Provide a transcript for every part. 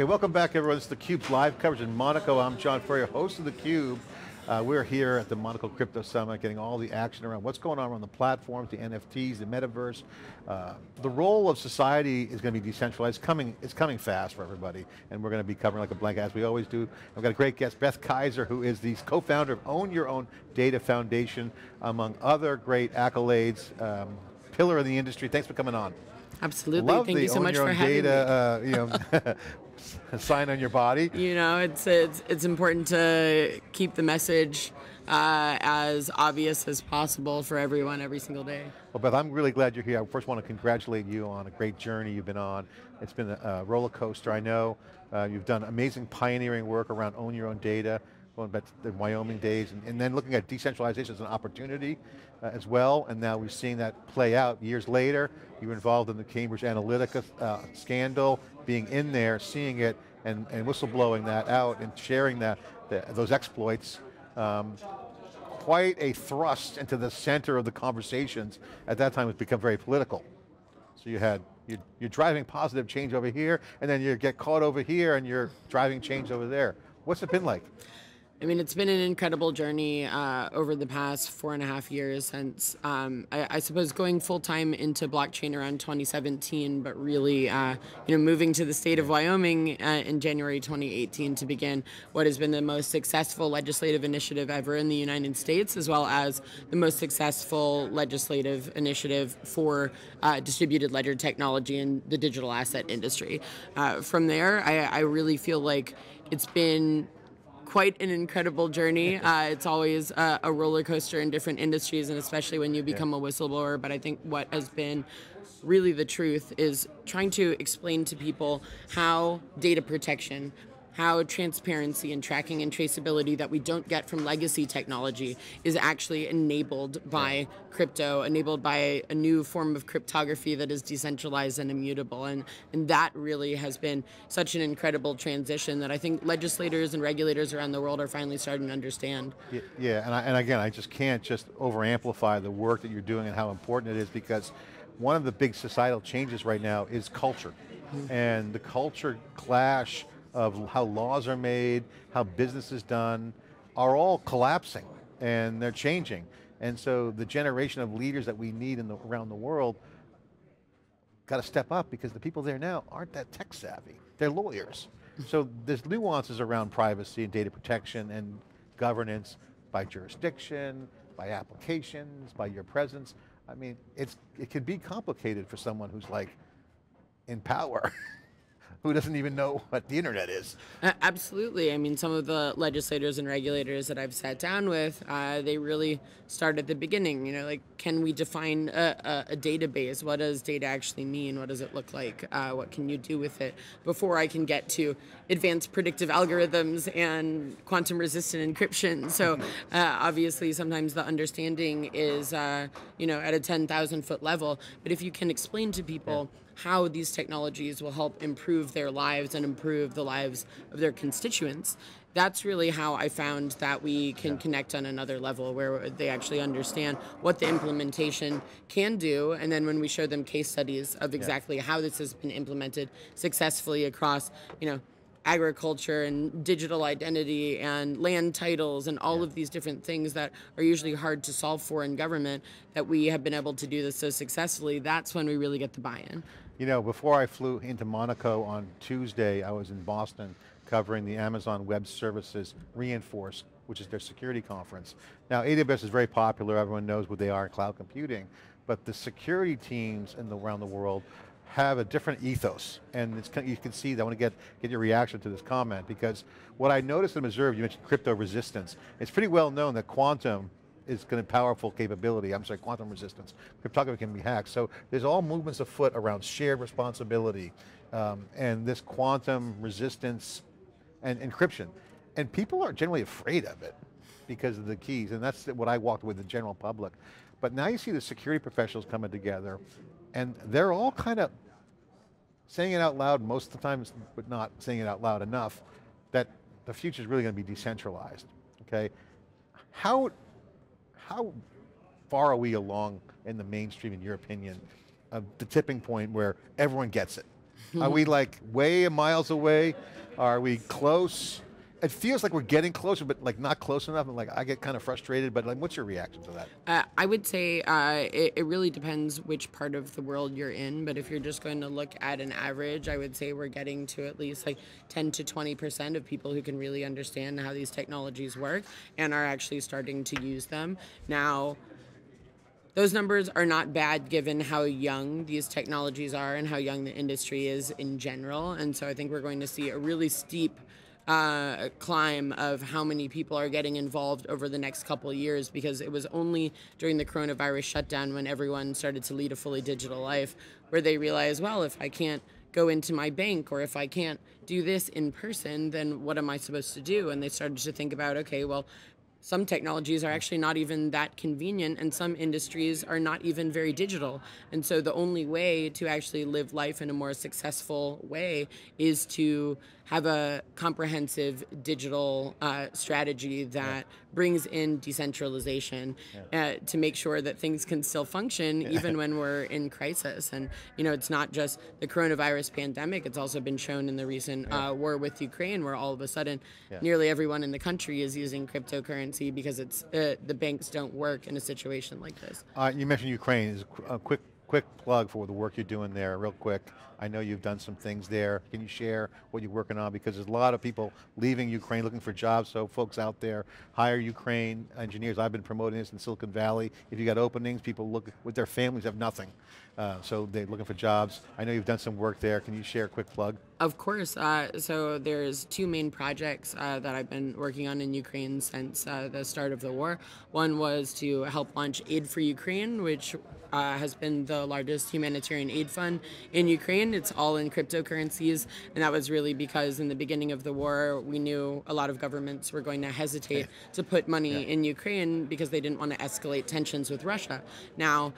Okay, welcome back everyone. This is theCUBE's live coverage in Monaco. I'm John Furrier, host of theCUBE. Uh, we're here at the Monaco Crypto Summit getting all the action around what's going on around the platforms, the NFTs, the metaverse. Uh, the role of society is going to be decentralized, coming, it's coming fast for everybody, and we're going to be covering like a blanket as we always do. I've got a great guest, Beth Kaiser, who is the co-founder of Own Your Own Data Foundation, among other great accolades, um, pillar of the industry. Thanks for coming on. Absolutely, Love thank you so much for having data, me. Uh, you know, sign on your body. You know, it's, it's, it's important to keep the message uh, as obvious as possible for everyone every single day. Well, Beth, I'm really glad you're here. I first want to congratulate you on a great journey you've been on. It's been a, a roller coaster, I know. Uh, you've done amazing pioneering work around own your own data, going back to the Wyoming days, and, and then looking at decentralization as an opportunity uh, as well, and now we're seeing that play out years later. You were involved in the Cambridge Analytica uh, scandal, being in there, seeing it, and, and whistleblowing that out and sharing that, the, those exploits. Um, quite a thrust into the center of the conversations. At that time, it's become very political. So you had, you're driving positive change over here, and then you get caught over here, and you're driving change over there. What's it been like? I mean, it's been an incredible journey uh, over the past four and a half years since, um, I, I, suppose, going full time into blockchain around 2017, but really, uh, you know, moving to the state of Wyoming uh, in January 2018 to begin what has been the most successful legislative initiative ever in the United States, as well as the most successful legislative initiative for uh, distributed ledger technology in the digital asset industry. Uh, from there, I, I really feel like it's been quite an incredible journey. Uh, it's always uh, a roller coaster in different industries, and especially when you become yeah. a whistleblower. But I think what has been really the truth is trying to explain to people how data protection how transparency and tracking and traceability that we don't get from legacy technology is actually enabled by crypto, enabled by a new form of cryptography that is decentralized and immutable. And, and that really has been such an incredible transition that I think legislators and regulators around the world are finally starting to understand. Yeah, yeah and, I, and again, I just can't just over amplify the work that you're doing and how important it is because one of the big societal changes right now is culture. Mm -hmm. And the culture clash of how laws are made, how business is done, are all collapsing and they're changing. And so the generation of leaders that we need in the, around the world got to step up because the people there now aren't that tech savvy. They're lawyers. So there's nuances around privacy and data protection and governance by jurisdiction, by applications, by your presence. I mean, it's, it can be complicated for someone who's like in power. who doesn't even know what the internet is. Uh, absolutely. I mean, some of the legislators and regulators that I've sat down with, uh, they really start at the beginning. You know, like, can we define a, a, a, database? What does data actually mean? What does it look like? Uh, what can you do with it? Before I can get to advanced predictive algorithms and quantum resistant encryption. So uh, obviously, sometimes the understanding is, uh, you know, at a 10,000 foot level. But if you can explain to people, yeah how these technologies will help improve their lives and improve the lives of their constituents. That's really how I found that we can connect on another level where they actually understand what the implementation can do. And then when we show them case studies of exactly how this has been implemented successfully across, you know, agriculture and digital identity and land titles and all yeah. of these different things that are usually hard to solve for in government that we have been able to do this so successfully that's when we really get the buy-in. You know before i flew into monaco on tuesday i was in boston covering the amazon web services re:Inforce which is their security conference. Now aws is very popular. Everyone knows what they are in cloud computing. But the security teams in the, around the world have a different ethos, and you can see that. I want to get, get your reaction to this comment, because what I noticed and observed, you mentioned crypto resistance, it's pretty well known that quantum is going to powerful capability, I'm sorry, quantum resistance. Cryptography can be hacked, so there's all movements afoot around shared responsibility, um, and this quantum resistance and encryption. And people are generally afraid of it because of the keys, and that's what I walked with the general public. But now you see the security professionals coming together and they're all kind of saying it out loud most of the time, but not saying it out loud enough, that the future is really going to be decentralized, okay? How, how far are we along in the mainstream, in your opinion, of the tipping point where everyone gets it? Are we like way miles away? Are we close? It feels like we're getting closer, but like not close enough. And like I get kind of frustrated. But like, what's your reaction to that? Uh, I would say uh, it, it really depends which part of the world you're in. But if you're just going to look at an average, I would say we're getting to at least like 10 to 20 percent of people who can really understand how these technologies work and are actually starting to use them now. Those numbers are not bad given how young these technologies are and how young the industry is in general. And so I think we're going to see a really steep uh, climb of how many people are getting involved over the next couple years because it was only during the coronavirus shutdown when everyone started to lead a fully digital life where they realized, well, if I can't go into my bank or if I can't do this in person, then what am I supposed to do? And they started to think about, okay, well, some technologies are actually not even that convenient and some industries are not even very digital and so the only way to actually live life in a more successful way is to have a comprehensive digital uh, strategy that yeah. brings in decentralization yeah. uh, to make sure that things can still function even when we're in crisis and you know it's not just the coronavirus pandemic it's also been shown in the recent yeah. uh, war with ukraine where all of a sudden nearly everyone in the country is using cryptocurrency because it's uh, the banks don't work in a situation like this. Uh, you mentioned Ukraine. Is a quick quick plug for the work you're doing there, real quick. I know you've done some things there. Can you share what you're working on? Because there's a lot of people leaving Ukraine looking for jobs, so folks out there, hire Ukraine engineers. I've been promoting this in Silicon Valley. If you got openings, people look with their families have nothing. Uh, so they're looking for jobs. I know you've done some work there. Can you share a quick plug? Of course. Uh, so there's two main projects uh, that I've been working on in Ukraine since uh, the start of the war. One was to help launch Aid for Ukraine, which uh, has been the largest humanitarian aid fund in Ukraine. It's all in cryptocurrencies, and that was really because in the beginning of the war, we knew a lot of governments were going to hesitate to put money yeah. in Ukraine because they didn't want to escalate tensions with Russia. Now,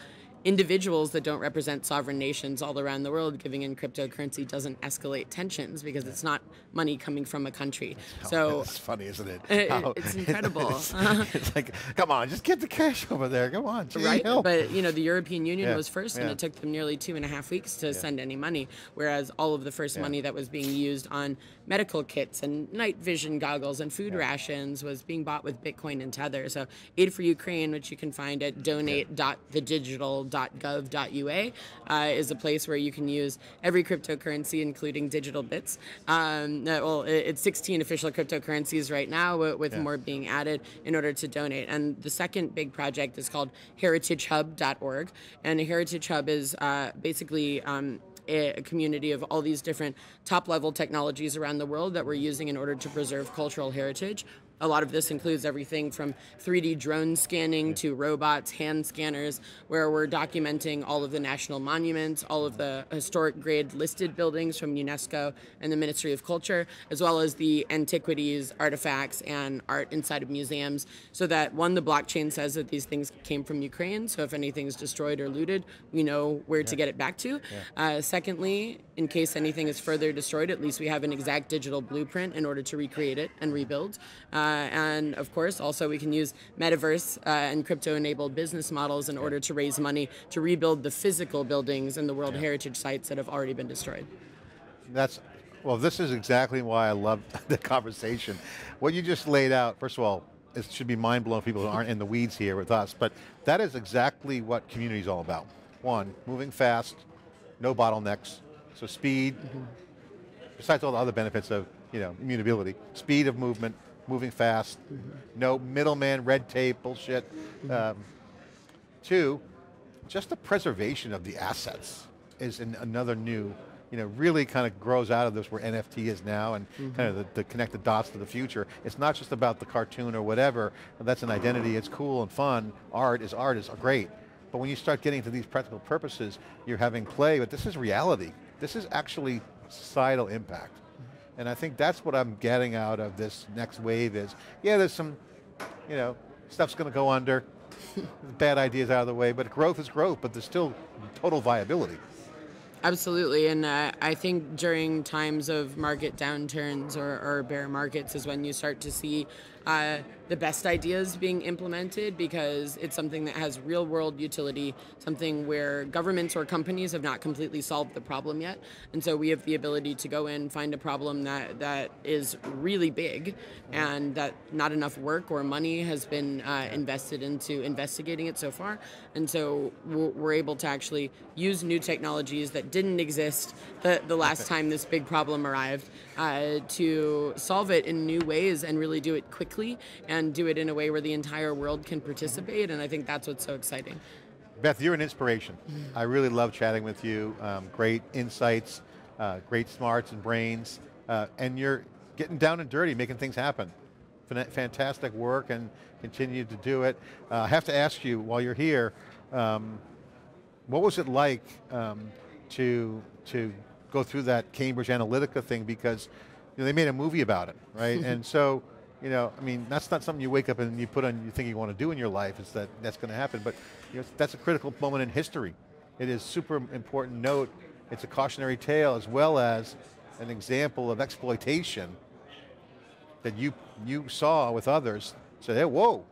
individuals that don't represent sovereign nations all around the world giving in cryptocurrency doesn't escalate tensions because it's not money coming from a country. so it's funny, isn't it? it it's incredible. It's, it's, like, come on, just get the cash over there. Come on, gee, right? Help. But you know, the European Union yeah. was first, yeah. and it took them nearly two and a half weeks to yeah. send any money. Whereas all of the first money that was being used on medical kits and night vision goggles and food rations was being bought with Bitcoin and Tether. So Aid for Ukraine, which you can find at donate.thedigital crypto.gov.ua uh, is a place where you can use every cryptocurrency, including DigitalBits. Um, well, it's 16 official cryptocurrencies right now, with yeah. more being added in order to donate. And the second big project is called heritagehub.org. And Heritage Hub is uh, basically um, a community of all these different top level technologies around the world that we're using in order to preserve cultural heritage a lot of this includes everything from 3D drone scanning to robots, hand scanners, where we're documenting all of the national monuments, all of the historic grade listed buildings from UNESCO and the Ministry of Culture, as well as the antiquities, artifacts, and art inside of museums, so that one, the blockchain says that these things came from Ukraine, so if anything's destroyed or looted, we know where yeah. to get it back to. Yeah. Uh, secondly, in case anything is further destroyed, at least we have an exact digital blueprint in order to recreate it and rebuild. Uh, and of course, also we can use metaverse uh, and crypto-enabled business models in order to raise money to rebuild the physical buildings and the World yeah. Heritage sites that have already been destroyed. That's well, this is exactly why I love the conversation. What you just laid out, first of all, it should be mind-blowing people who aren't in the weeds here with us, but that is exactly what community is all about. One, moving fast, no bottlenecks, so speed, mm -hmm. besides all the other benefits of you know, immutability, speed of movement, moving fast, mm -hmm. no middleman, red tape, bullshit. Mm -hmm. um, two, just the preservation of the assets is another new, you know, really kind of grows out of this where NFT is now and mm -hmm. kind of the, the connect the dots to the future. It's not just about the cartoon or whatever, that's an identity, it's cool and fun, art is art is great. But when you start getting to these practical purposes, you're having play, but this is reality. This is actually societal impact. And I think that's what I'm getting out of this next wave is, yeah, there's some, you know, stuff's going to go under, bad ideas out of the way, but growth is growth, but there's still total viability. Absolutely, and uh, I think during times of market downturns or, or, bear markets is when you start to see uh, the best ideas being implemented because it's something that has real world utility, something where governments or companies have not completely solved the problem yet. And so we have the ability to go in, find a problem that, that is really big and that not enough work or money has been uh, invested into investigating it so far. And so we're able to actually use new technologies that didn't exist the, the last time this big problem arrived uh, to solve it in new ways and really do it quickly and do it in a way where the entire world can participate. And I think that's what's so exciting. Beth, you're an inspiration. I really love chatting with you. Um, great insights, uh, great smarts and brains, uh, and you're getting down and dirty, making things happen. Fantastic work and continue to do it. Uh, I have to ask you, while you're here, um, what was it like um, to, to go through that Cambridge Analytica thing because you know, they made a movie about it, right? and so, you know, I mean, that's not something you wake up and you put on, you think you want to do in your life, it's that that's going to happen, but you know, that's a critical moment in history. It is super important note, it's a cautionary tale as well as an example of exploitation that you, you saw with others, said, hey, whoa,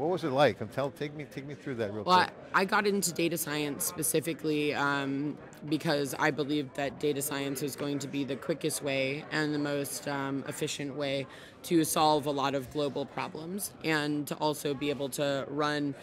what was it like? Tell, take me, take me through that real well, quick. I, I got into data science specifically um, because I believed that data science was going to be the quickest way and the most um, efficient way to solve a lot of global problems and to also be able to run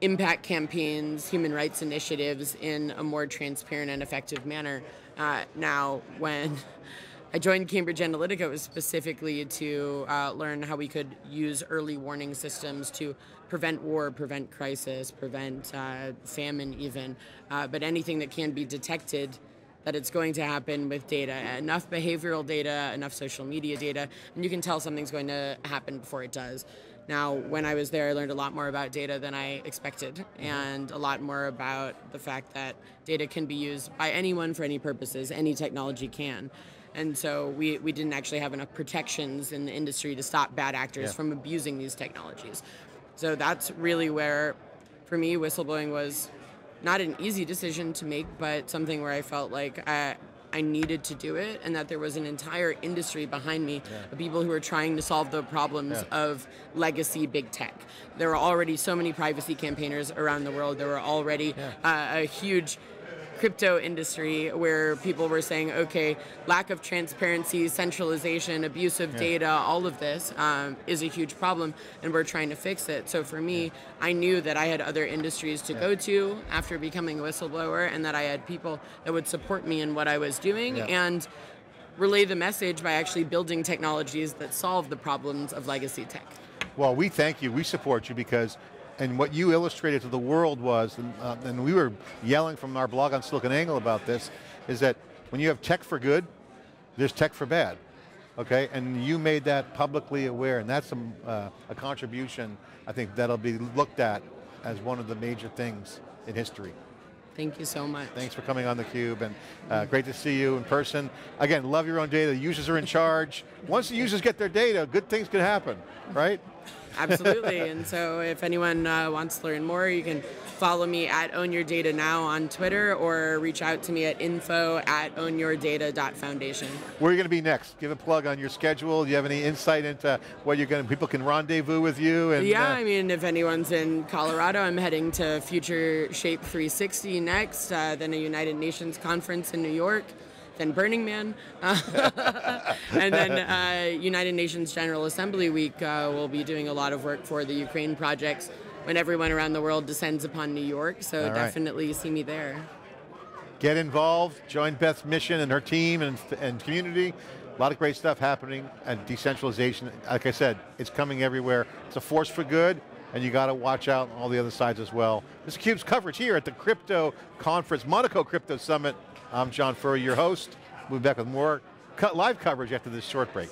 impact campaigns, human rights initiatives in a more transparent and effective manner. Uh, now, when I joined Cambridge Analytica was specifically to uh, learn how we could use early warning systems to prevent war, prevent crisis, prevent uh, famine even, uh, but anything that can be detected that it's going to happen with data, enough behavioral data, enough social media data, and you can tell something's going to happen before it does. Now, when I was there, I learned a lot more about data than I expected, and a lot more about the fact that data can be used by anyone for any purposes, any technology can. And so we, we didn't actually have enough protections in the industry to stop bad actors yeah. from abusing these technologies. So that's really where, for me, whistleblowing was not an easy decision to make, but something where I felt like I, I needed to do it and that there was an entire industry behind me yeah. of people who were trying to solve the problems yeah. of legacy big tech. There were already so many privacy campaigners around the world. There were already yeah. uh, a huge crypto industry where people were saying, okay, lack of transparency, centralization, abuse of yeah. data, all of this um, is a huge problem, and we're trying to fix it. So for me, yeah. I knew that I had other industries to yeah. go to after becoming a whistleblower, and that I had people that would support me in what I was doing, and relay the message by actually building technologies that solve the problems of legacy tech. Well, we thank you, we support you because and what you illustrated to the world was, and, uh, and we were yelling from our blog on SiliconANGLE about this, is that when you have tech for good, there's tech for bad. Okay, and you made that publicly aware, and that's a, uh, a contribution, I think, that'll be looked at as one of the major things in history. Thank you so much. Thanks for coming on theCUBE, and uh, great to see you in person. Again, love your own data, the users are in charge. Once the users get their data, good things can happen, right? Absolutely, and so if anyone uh, wants to learn more, you can follow me at Own Your Data Now on Twitter or reach out to me at info at ownyourdata.foundation. Where are you going to be next? Give a plug on your schedule. Do you have any insight into what you're going to, people can rendezvous with you? And, yeah, uh, I mean, if anyone's in Colorado, I'm heading to Future Shape 360 next, uh, then a United Nations conference in New York then Burning Man, uh, and then uh, United Nations General Assembly Week. Uh, we'll be doing a lot of work for the Ukraine projects when everyone around the world descends upon New York. So All definitely right. see me there. Get involved, join Beth's mission and her team and, and community. A lot of great stuff happening and decentralization. Like I said, it's coming everywhere. It's a force for good and you got to watch out on all the other sides as well. This is CUBE's coverage here at the Crypto Conference, Monaco Crypto Summit I'm John Furrier, your host. We'll be back with more live coverage after this short break.